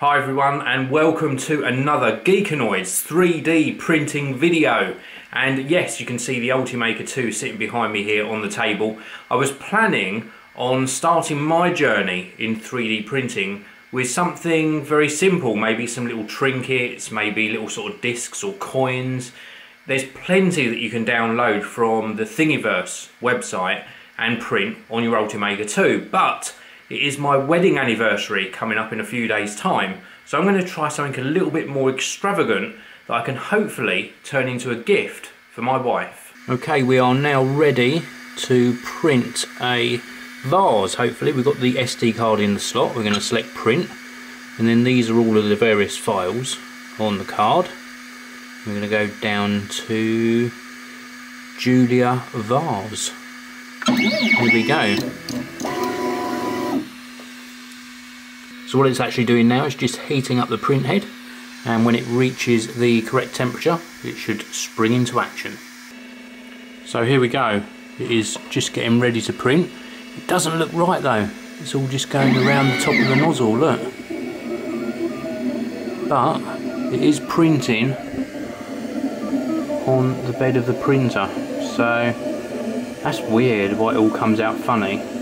Hi everyone and welcome to another Geekanoids 3D printing video. And yes, you can see the Ultimaker 2 sitting behind me here on the table. I was planning on starting my journey in 3D printing with something very simple, maybe some little trinkets, maybe little sort of discs or coins. There's plenty that you can download from the Thingiverse website and print on your Ultimaker 2, but it is my wedding anniversary coming up in a few days time, so I'm going to try something a little bit more extravagant that I can hopefully turn into a gift for my wife. Okay, we are now ready to print a vase, hopefully. We've got the SD card in the slot, we're going to select print, and then these are all of the various files on the card. We're going to go down to Julia Vase. Here we go. So what it's actually doing now is just heating up the print head and when it reaches the correct temperature it should spring into action. So here we go, it is just getting ready to print. It doesn't look right though, it's all just going around the top of the nozzle, look. But it is printing on the bed of the printer, so that's weird why it all comes out funny.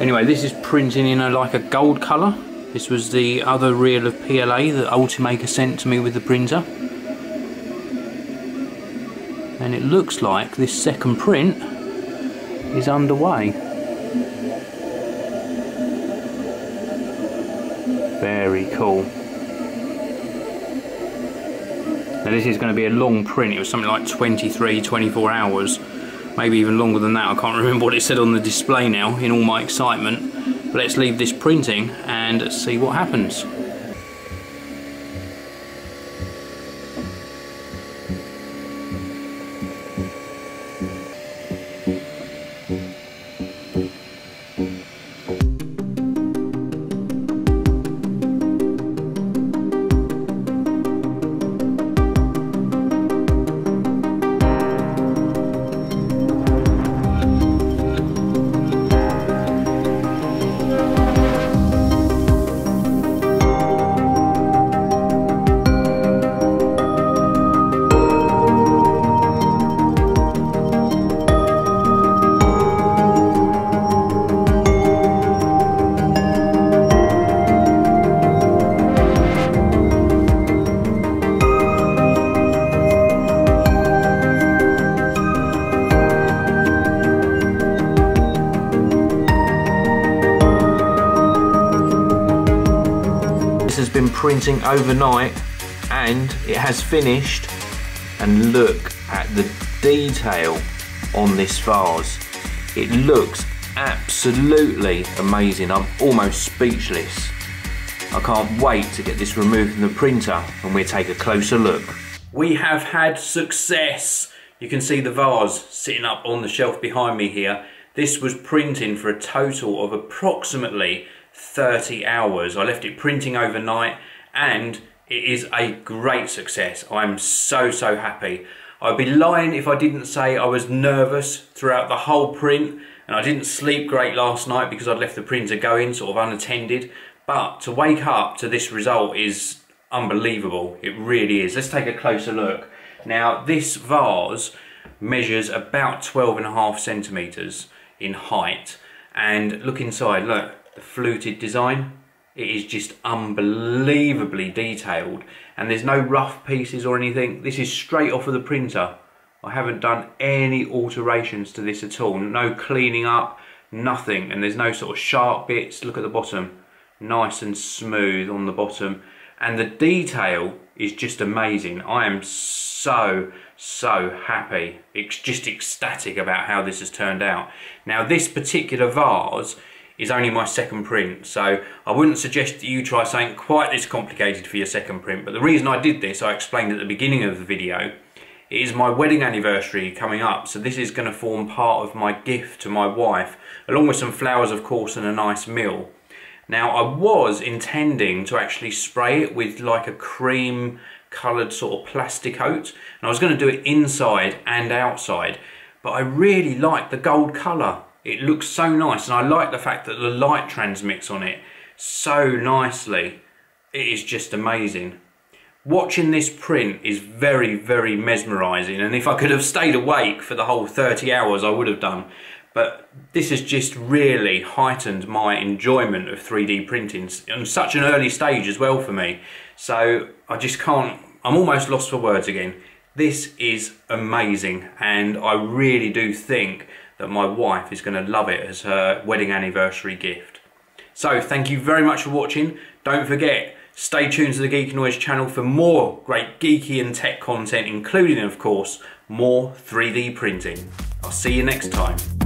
Anyway, this is printing in a, like a gold colour. This was the other reel of PLA that Ultimaker sent to me with the printer. And it looks like this second print is underway. Very cool. Now this is going to be a long print, it was something like 23, 24 hours maybe even longer than that. I can't remember what it said on the display now in all my excitement. But let's leave this printing and see what happens. Been printing overnight and it has finished. And look at the detail on this vase. It looks absolutely amazing. I'm almost speechless. I can't wait to get this removed from the printer and we'll take a closer look. We have had success. You can see the vase sitting up on the shelf behind me here. This was printing for a total of approximately 30 hours. I left it printing overnight and it is a great success. I'm so, so happy. I'd be lying if I didn't say I was nervous throughout the whole print and I didn't sleep great last night because I'd left the printer going sort of unattended. But to wake up to this result is unbelievable. It really is. Let's take a closer look. Now this vase measures about 12 and a half centimetres in height and look inside, look, the fluted design. It is just unbelievably detailed and there's no rough pieces or anything. This is straight off of the printer. I haven't done any alterations to this at all. No cleaning up, nothing. And there's no sort of sharp bits. Look at the bottom. Nice and smooth on the bottom. And the detail is just amazing. I am so, so happy. It's just ecstatic about how this has turned out. Now this particular vase is only my second print. So I wouldn't suggest that you try something quite this complicated for your second print but the reason I did this I explained at the beginning of the video is my wedding anniversary coming up. So this is going to form part of my gift to my wife along with some flowers of course and a nice meal. Now I was intending to actually spray it with like a cream coloured sort of plastic coat and I was going to do it inside and outside but I really like the gold colour it looks so nice and I like the fact that the light transmits on it so nicely. it is just amazing. Watching this print is very, very mesmerising and if I could have stayed awake for the whole 30 hours I would have done. But this has just really heightened my enjoyment of 3D printing on such an early stage as well for me. So I just can't, I'm almost lost for words again. This is amazing and I really do think that my wife is going to love it as her wedding anniversary gift. So thank you very much for watching. Don't forget, stay tuned to the Geekanoids channel for more great geeky and tech content, including, of course, more 3D printing. I'll see you next time.